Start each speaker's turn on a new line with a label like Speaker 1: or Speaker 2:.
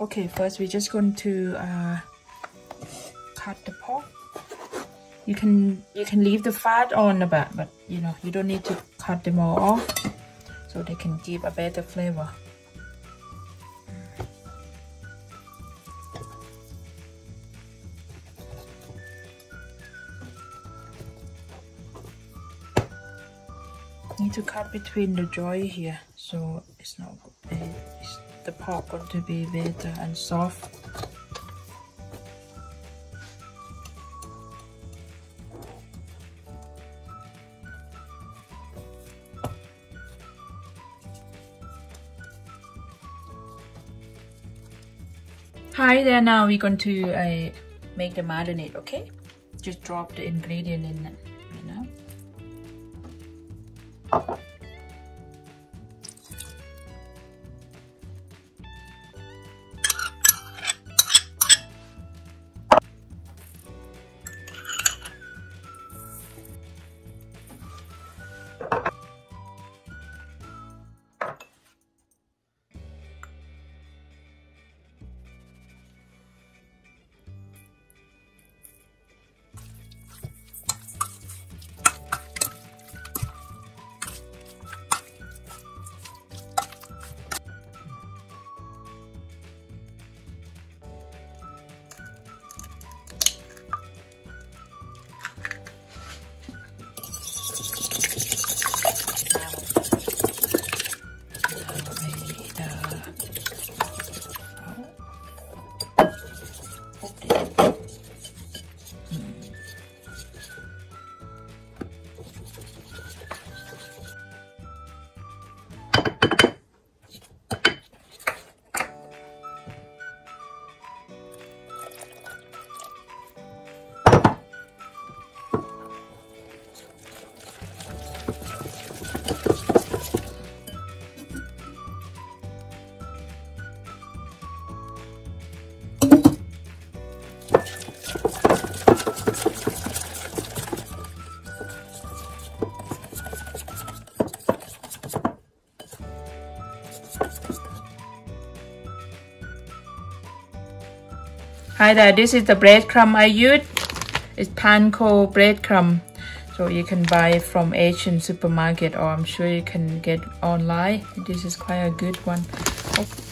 Speaker 1: Okay, first we're just going to uh, cut the pork. You can you can leave the fat on the back, but you know you don't need to cut them all off, so they can give a better flavor. Need to cut between the joint here, so it's not it's the going to be better and soft. Hi there, now we're going to uh, make the marinade, okay? Just drop the ingredient in right now. Hi there, this is the breadcrumb I use. It's panko breadcrumb. So you can buy it from Asian supermarket or I'm sure you can get online. This is quite a good one. Oh.